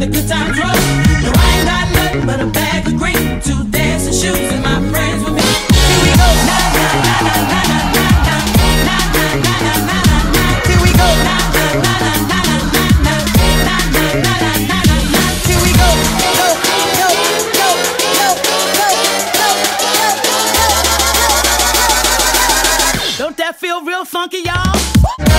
the good times roll. No, I ain't got nothing but a bag of green, two dancing shoes, and my friends with me. Here we go, na na na na na na na na na na na na. Here we go, na na na na na na na na na na na. Here we go. Don't that feel real funky, y'all?